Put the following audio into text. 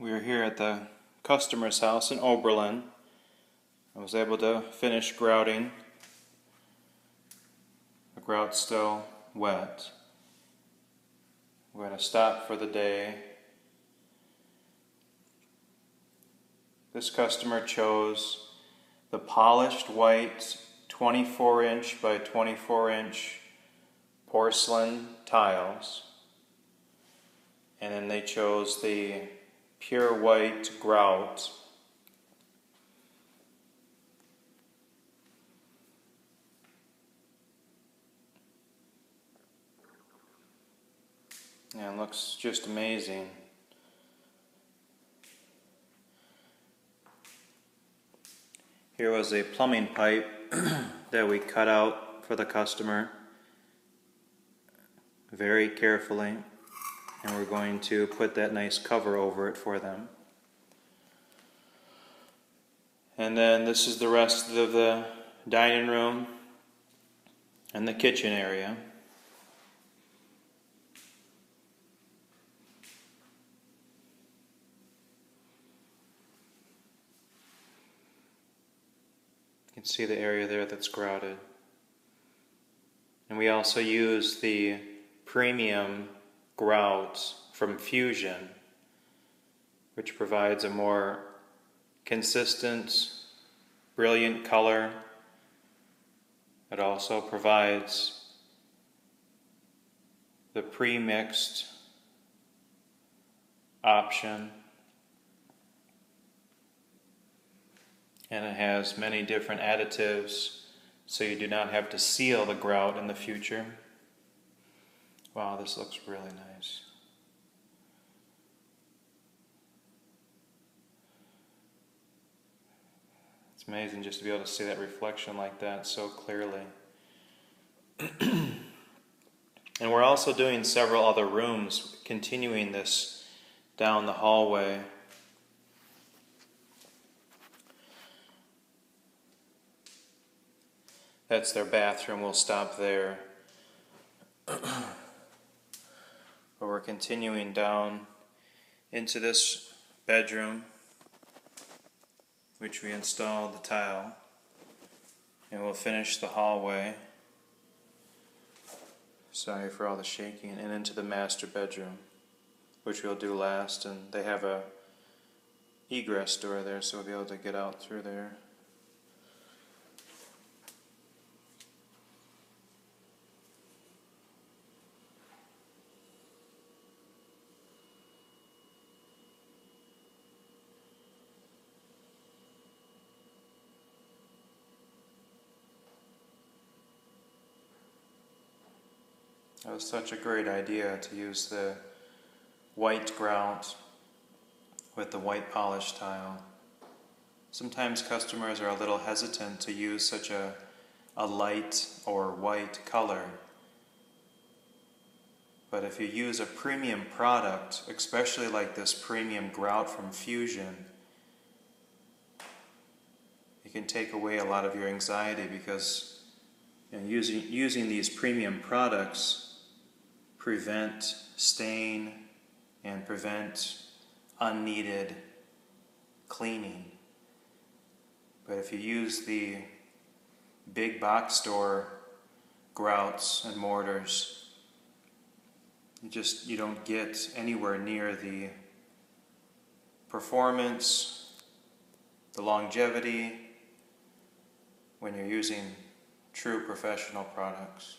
We're here at the customer's house in Oberlin. I was able to finish grouting. The grout's still wet. We're going to stop for the day. This customer chose the polished white 24 inch by 24 inch porcelain tiles. And then they chose the pure white grout. And it looks just amazing. Here was a plumbing pipe that we cut out for the customer very carefully and we're going to put that nice cover over it for them. And then this is the rest of the dining room and the kitchen area. You can see the area there that's grouted. And we also use the premium grout from Fusion, which provides a more consistent, brilliant color. It also provides the pre-mixed option and it has many different additives so you do not have to seal the grout in the future. Wow, this looks really nice. It's amazing just to be able to see that reflection like that so clearly. and we're also doing several other rooms, continuing this down the hallway. That's their bathroom. We'll stop there. We're continuing down into this bedroom, which we installed the tile, and we'll finish the hallway. Sorry for all the shaking, and into the master bedroom, which we'll do last. And they have a egress door there, so we'll be able to get out through there. That was such a great idea to use the white grout with the white polish tile. Sometimes customers are a little hesitant to use such a, a light or white color. But if you use a premium product, especially like this premium grout from Fusion, you can take away a lot of your anxiety because you know, using, using these premium products prevent stain and prevent unneeded cleaning. But if you use the big box store grouts and mortars, you just you don't get anywhere near the performance, the longevity when you're using true professional products.